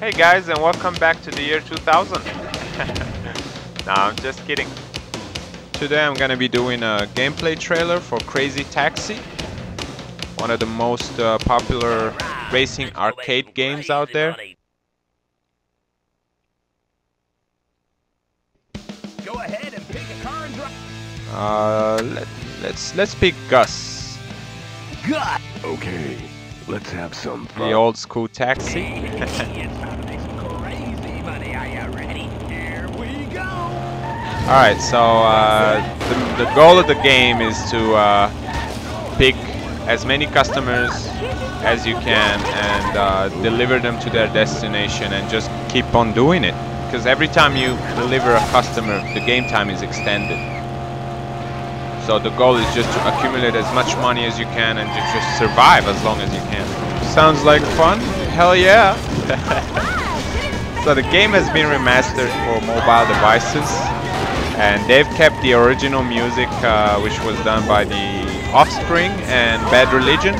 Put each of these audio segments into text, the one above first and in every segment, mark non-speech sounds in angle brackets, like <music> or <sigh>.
Hey guys and welcome back to the year 2000. <laughs> nah, I'm just kidding. Today I'm gonna be doing a gameplay trailer for Crazy Taxi. One of the most uh, popular racing arcade games out there. Go ahead and pick a car and drive. Uh, let, let's let's pick Gus, God, Okay, let's have some fun. the old school taxi. <laughs> Alright, so uh, the, the goal of the game is to uh, pick as many customers as you can and uh, deliver them to their destination and just keep on doing it. Because every time you deliver a customer, the game time is extended. So the goal is just to accumulate as much money as you can and to just survive as long as you can. Sounds like fun? Hell yeah! <laughs> so the game has been remastered for mobile devices and they've kept the original music uh, which was done by the Offspring and Bad Religion.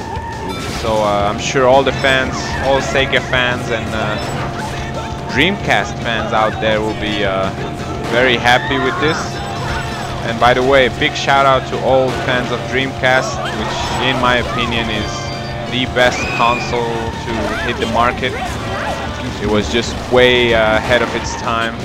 So uh, I'm sure all the fans, all Sega fans and uh, Dreamcast fans out there will be uh, very happy with this. And by the way, a big shout out to all fans of Dreamcast, which in my opinion is the best console to hit the market. It was just way uh, ahead of its time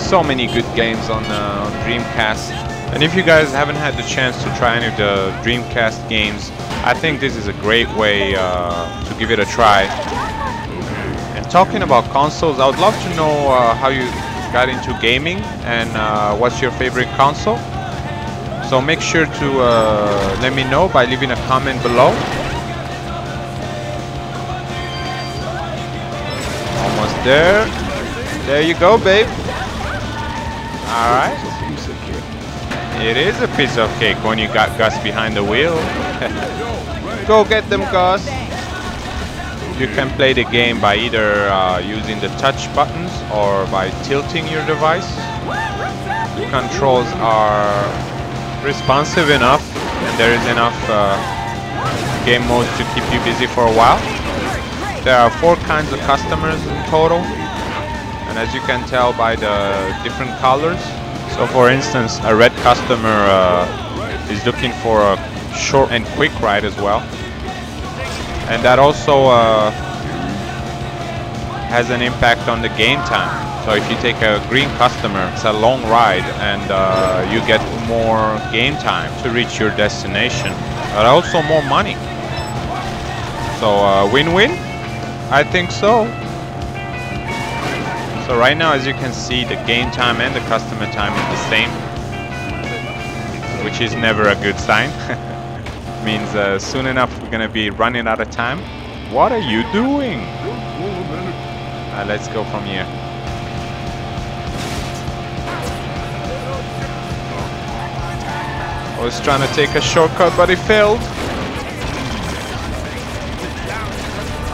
so many good games on, uh, Dreamcast. And if you guys haven't had the chance to try any of the Dreamcast games, I think this is a great way uh, to give it a try. And talking about consoles, I would love to know uh, how you got into gaming and uh, what's your favorite console. So make sure to uh, let me know by leaving a comment below. Almost there. There you go, babe. Alright. It's a piece of cake. It is a piece of cake when you got Gus behind the wheel. <laughs> Go get them, Gus. You can play the game by either uh, using the touch buttons or by tilting your device. The controls are responsive enough and there is enough uh, game modes to keep you busy for a while. There are four kinds of customers in total and as you can tell by the different colors so for instance a red customer uh, is looking for a short and quick ride as well. And that also uh, has an impact on the game time. So if you take a green customer it's a long ride and uh, you get more game time to reach your destination but also more money. So uh, win-win? I think so so right now, as you can see, the game time and the customer time is the same, which is never a good sign. <laughs> Means uh, soon enough we're gonna be running out of time. What are you doing? Uh, let's go from here. I was trying to take a shortcut, but it failed.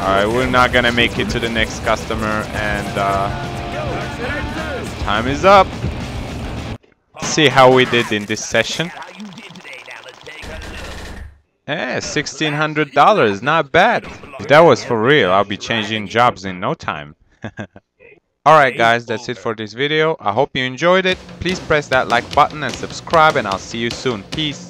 Alright, we're not gonna make it to the next customer, and uh, Time is up. See how we did in this session. Let's. Eh, sixteen hundred dollars, not bad. If that was for real, I'll be changing jobs in no time. <laughs> Alright guys, that's it for this video. I hope you enjoyed it. Please press that like button and subscribe and I'll see you soon. Peace.